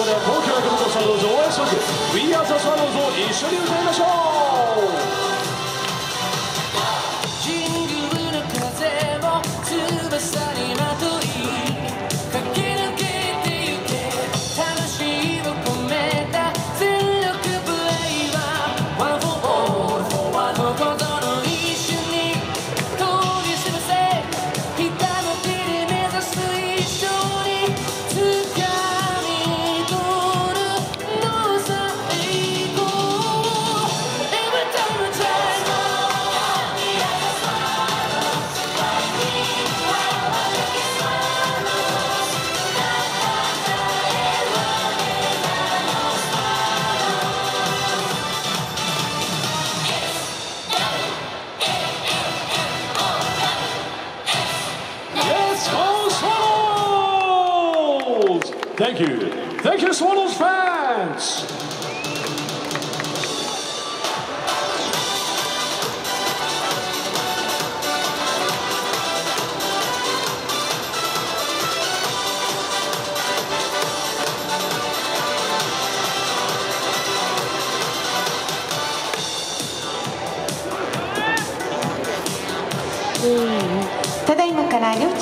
これは東京ヤクルトスワローズ応援ング「We Are the Swallows」を一緒に歌い Thank you. Thank you, Swallows fans. Hmm.